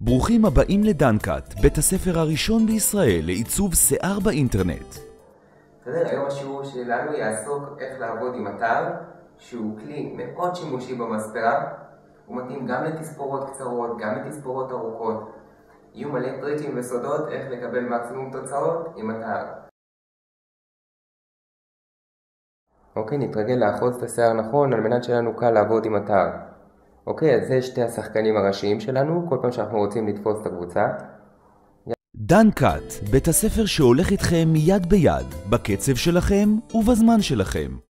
ברוכים הבאים לדנקאט, בית הספר הראשון בישראל לעיצוב שיער באינטרנט. בסדר, היום השיעור שלנו יעסוק איך לעבוד עם אתר שהוא כלי מאוד שימושי במספרה הוא מתאים גם לתספורות קצרות, גם לתספורות ארוכות. יהיו מלא טריקים וסודות איך לקבל מקסימום תוצאות עם אתר. אוקיי, נתרגל לאחוז את השיער נכון על מנת שיהיה לנו קל לעבוד עם אתר אוקיי, אז זה שתי השחקנים הראשיים שלנו כל פעם שאנחנו רוצים לתפוס את הקבוצה דנקאט, בית הספר שהולך איתכם יד ביד, בקצב שלכם ובזמן שלכם.